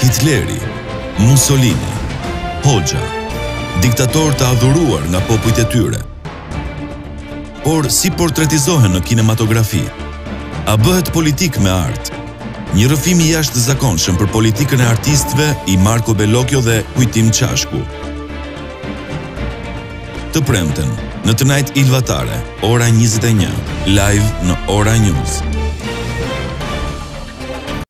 Hitleri, Mussolini, Hoxha, diktatorë të adhuruar nga popujt e tyre. Por si portretizohen në kinematografi? A bëhet politikë me art? Një rrëfim i jashtëzakonshëm për politikën e artistëve i Marco Bellocchio dhe Kujtim Çashku. Të premten, në Tonight Ilva Tare, ora 21, live në Ora News.